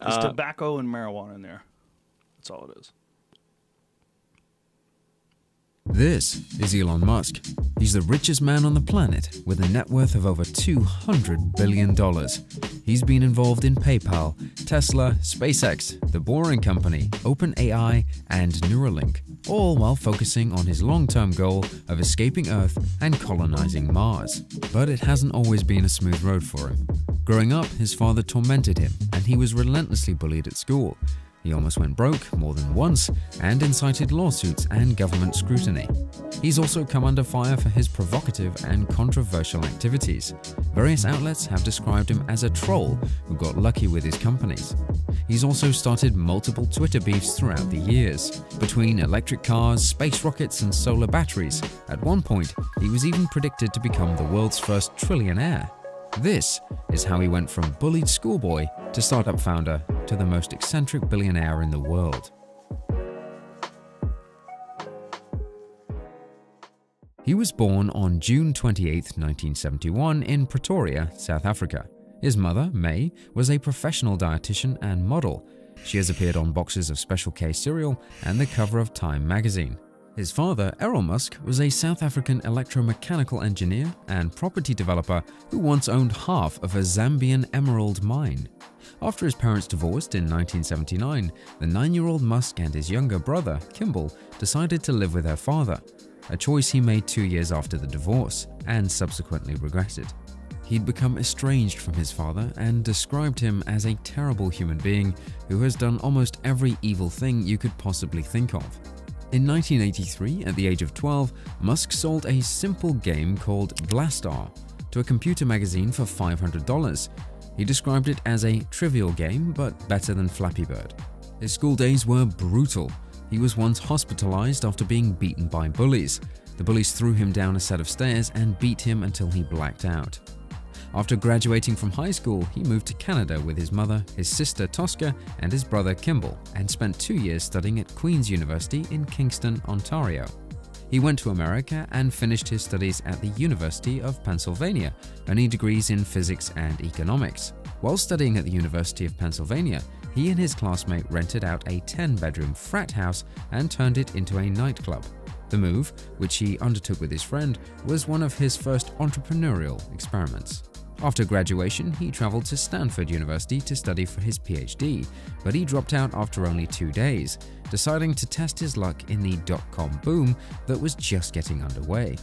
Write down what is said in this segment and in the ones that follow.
There's Uh, tobacco and marijuana in there. That's all it is. This is Elon Musk. He's the richest man on the planet with a net worth of over $200 billion. He's been involved in PayPal, Tesla, SpaceX, The Boring Company, OpenAI, and Neuralink, all while focusing on his long term goal of escaping Earth and colonizing Mars. But it hasn't always been a smooth road for him. Growing up, his father tormented him, and he was relentlessly bullied at school. He almost went broke more than once and incited lawsuits and government scrutiny. He's also come under fire for his provocative and controversial activities. Various outlets have described him as a troll who got lucky with his companies. He's also started multiple Twitter beefs throughout the years. Between electric cars, space rockets, and solar batteries, at one point, he was even predicted to become the world's first trillionaire. This is how he went from bullied schoolboy to startup founder to the most eccentric billionaire in the world. He was born on June 28, 1971 in Pretoria, South Africa. His mother, Maye, was a professional dietitian and model. She has appeared on boxes of Special K cereal and the cover of Time magazine. His father, Errol Musk, was a South African electromechanical engineer and property developer who once owned half of a Zambian emerald mine. After his parents divorced in 1979, the nine-year-old Musk and his younger brother, Kimball, decided to live with their father, a choice he made two years after the divorce and subsequently regretted. He'd become estranged from his father and described him as a terrible human being who has done almost every evil thing you could possibly think of. In 1983, at the age of 12, Musk sold a simple game called Blastar to a computer magazine for $500. He described it as a trivial game, but better than Flappy Bird. His school days were brutal. He was once hospitalized after being beaten by bullies. The bullies threw him down a set of stairs and beat him until he blacked out. After graduating from high school, he moved to Canada with his mother, his sister Tosca, and his brother Kimball, and spent two years studying at Queen's University in Kingston, Ontario. He went to America and finished his studies at the University of Pennsylvania, earning degrees in physics and economics. While studying at the University of Pennsylvania, he and his classmate rented out a 10-bedroom frat house and turned it into a nightclub. The move, which he undertook with his friend, was one of his first entrepreneurial experiments. After graduation, he traveled to Stanford University to study for his PhD, but he dropped out after only two days, deciding to test his luck in the dot-com boom that was just getting underway.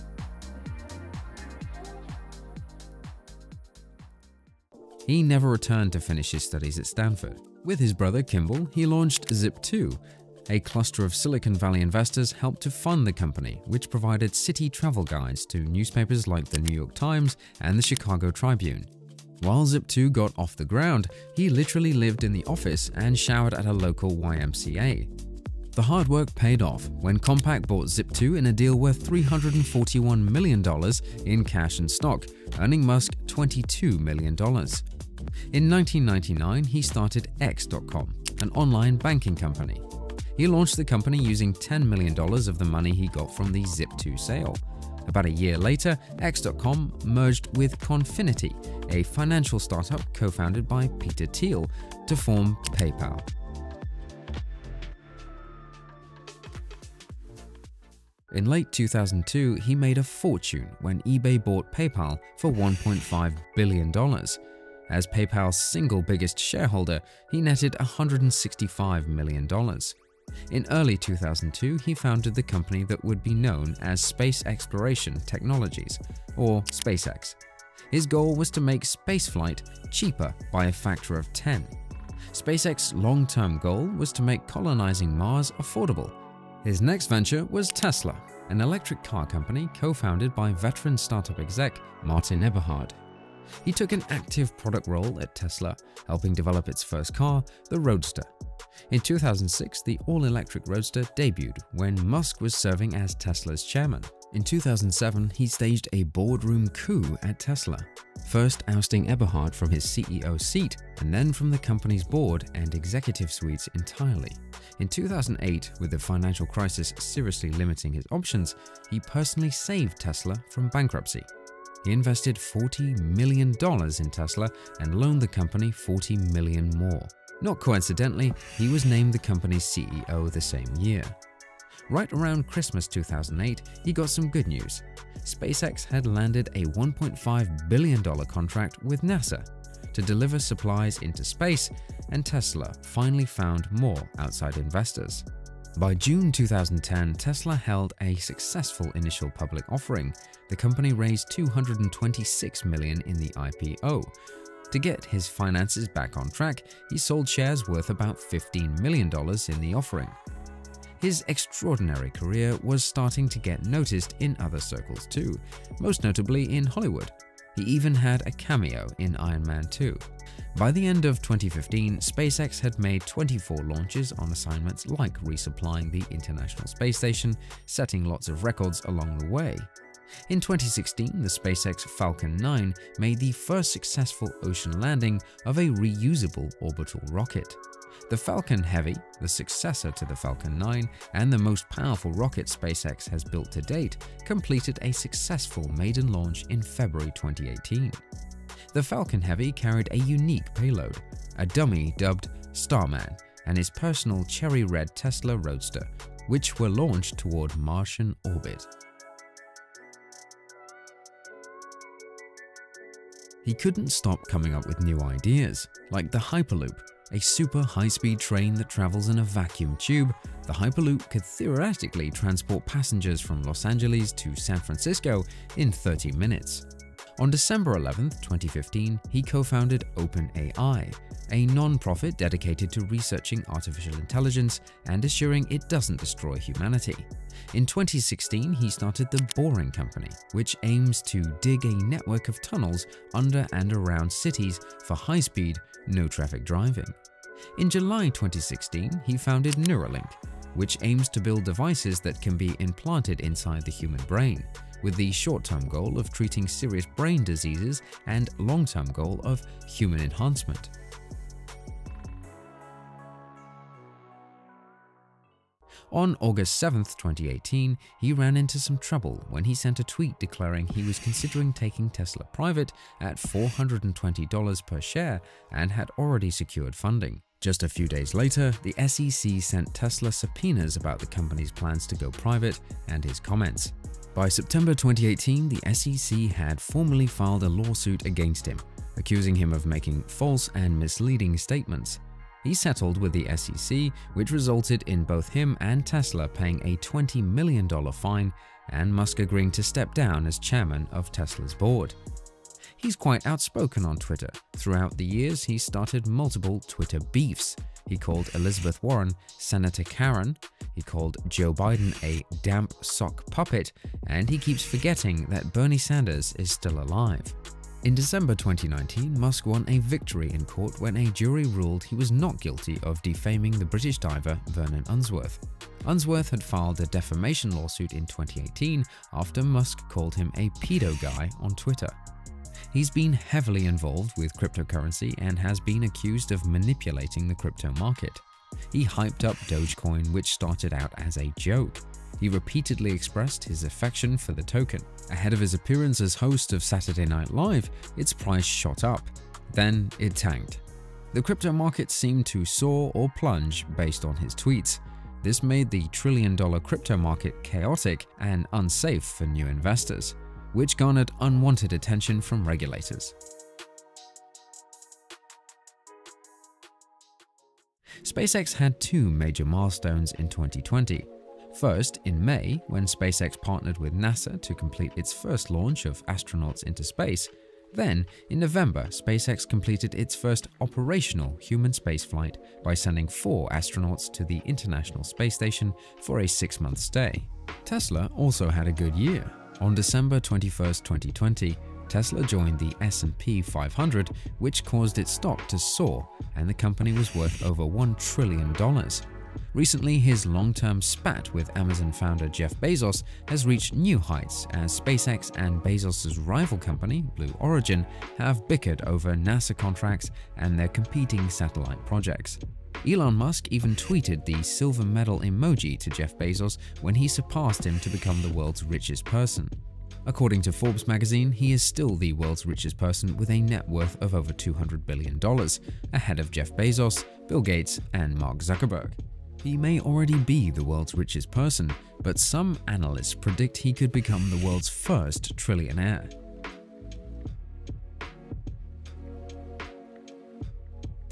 He never returned to finish his studies at Stanford. With his brother Kimball, he launched Zip2. A cluster of Silicon Valley investors helped to fund the company, which provided city travel guides to newspapers like the New York Times and the Chicago Tribune. While Zip2 got off the ground, he literally lived in the office and showered at a local YMCA. The hard work paid off when Compaq bought Zip2 in a deal worth $341 million in cash and stock, earning Musk $22 million. In 1999, he started X.com, an online banking company. He launched the company using $10 million of the money he got from the Zip2 sale. About a year later, X.com merged with Confinity, a financial startup co-founded by Peter Thiel, to form PayPal. In late 2002, he made a fortune when eBay bought PayPal for $1.5 billion. As PayPal's single biggest shareholder, he netted $165 million. In early 2002, he founded the company that would be known as Space Exploration Technologies, or SpaceX. His goal was to make spaceflight cheaper by a factor of 10. SpaceX's long-term goal was to make colonizing Mars affordable. His next venture was Tesla, an electric car company co-founded by veteran startup exec Martin Eberhard. He took an active product role at Tesla, helping develop its first car, the Roadster. In 2006, the all-electric Roadster debuted when Musk was serving as Tesla's chairman. In 2007, he staged a boardroom coup at Tesla, first ousting Eberhard from his CEO seat and then from the company's board and executive suites entirely. In 2008, with the financial crisis seriously limiting his options, he personally saved Tesla from bankruptcy. He invested $40 million in Tesla and loaned the company 40 million more. Not coincidentally, he was named the company's CEO the same year. Right around Christmas 2008, he got some good news. SpaceX had landed a $1.5 billion contract with NASA to deliver supplies into space, and Tesla finally found more outside investors. By June 2010, Tesla held a successful initial public offering. The company raised 226 million in the IPO. To get his finances back on track, he sold shares worth about $15 million in the offering. His extraordinary career was starting to get noticed in other circles too, most notably in Hollywood. He even had a cameo in Iron Man 2. By the end of 2015, SpaceX had made 24 launches on assignments like resupplying the International Space Station, setting lots of records along the way. In 2016, the SpaceX Falcon 9 made the first successful ocean landing of a reusable orbital rocket. The Falcon Heavy, the successor to the Falcon 9 and the most powerful rocket SpaceX has built to date, completed a successful maiden launch in February 2018. The Falcon Heavy carried a unique payload, a dummy dubbed Starman, and his personal cherry red Tesla Roadster, which were launched toward Martian orbit. He couldn't stop coming up with new ideas, like the Hyperloop, a super high-speed train that travels in a vacuum tube, the Hyperloop could theoretically transport passengers from Los Angeles to San Francisco in 30 minutes. On December 11, 2015, he co-founded OpenAI, a non-profit dedicated to researching artificial intelligence and assuring it doesn't destroy humanity. In 2016, he started the Boring Company, which aims to dig a network of tunnels under and around cities for high-speed, no-traffic driving. In July 2016, he founded Neuralink, which aims to build devices that can be implanted inside the human brain, with the short-term goal of treating serious brain diseases and long-term goal of human enhancement. On August 7, 2018, he ran into some trouble when he sent a tweet declaring he was considering taking Tesla private at $420 per share and had already secured funding. Just a few days later, the SEC sent Tesla subpoenas about the company's plans to go private and his comments. By September 2018, the SEC had formally filed a lawsuit against him, accusing him of making false and misleading statements. He settled with the SEC, which resulted in both him and Tesla paying a $20 million fine and Musk agreeing to step down as chairman of Tesla's board. He's quite outspoken on Twitter. Throughout the years, he started multiple Twitter beefs. He called Elizabeth Warren Senator Karen, he called Joe Biden a damp sock puppet, and he keeps forgetting that Bernie Sanders is still alive. In December 2019, Musk won a victory in court when a jury ruled he was not guilty of defaming the British diver Vernon Unsworth. Unsworth had filed a defamation lawsuit in 2018 after Musk called him a pedo guy on Twitter. He's been heavily involved with cryptocurrency and has been accused of manipulating the crypto market. He hyped up Dogecoin, which started out as a joke. He repeatedly expressed his affection for the token. Ahead of his appearance as host of Saturday Night Live, its price shot up. Then it tanked. The crypto market seemed to soar or plunge based on his tweets. This made the trillion dollar crypto market chaotic and unsafe for new investors, which garnered unwanted attention from regulators. SpaceX had two major milestones in 2020. First, in May, when SpaceX partnered with NASA to complete its first launch of astronauts into space. Then, in November, SpaceX completed its first operational human spaceflight by sending four astronauts to the International Space Station for a six-month stay. Tesla also had a good year. On December 21, 2020, Tesla joined the S&P 500, which caused its stock to soar, and the company was worth over $1 trillion. Recently, his long-term spat with Amazon founder Jeff Bezos has reached new heights as SpaceX and Bezos' rival company, Blue Origin, have bickered over NASA contracts and their competing satellite projects. Elon Musk even tweeted the silver medal emoji to Jeff Bezos when he surpassed him to become the world's richest person. According to Forbes magazine, he is still the world's richest person with a net worth of over $200 billion, ahead of Jeff Bezos, Bill Gates and Mark Zuckerberg. He may already be the world's richest person, but some analysts predict he could become the world's first trillionaire.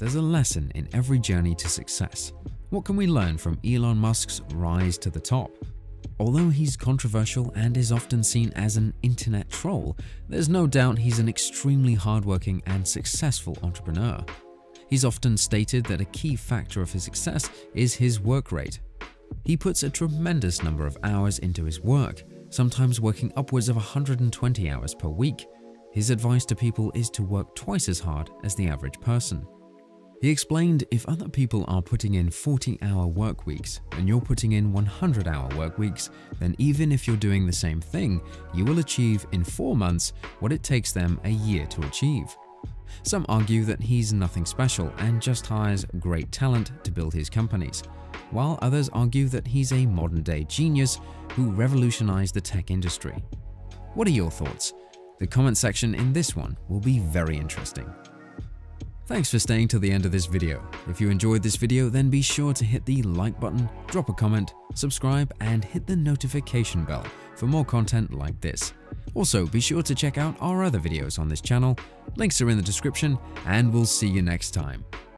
There's a lesson in every journey to success. What can we learn from Elon Musk's rise to the top? Although he's controversial and is often seen as an internet troll, there's no doubt he's an extremely hardworking and successful entrepreneur. He's often stated that a key factor of his success is his work rate. He puts a tremendous number of hours into his work, sometimes working upwards of 120 hours per week. His advice to people is to work twice as hard as the average person. He explained if other people are putting in 40 hour work weeks and you're putting in 100 hour work weeks, then even if you're doing the same thing, you will achieve in 4 months what it takes them a year to achieve. Some argue that he's nothing special and just hires great talent to build his companies, while others argue that he's a modern day genius who revolutionized the tech industry. What are your thoughts? The comment section in this one will be very interesting. Thanks for staying till the end of this video. If you enjoyed this video, then be sure to hit the like button, drop a comment, subscribe, and hit the notification bell for more content like this. Also, be sure to check out our other videos on this channel. Links are in the description, and we'll see you next time.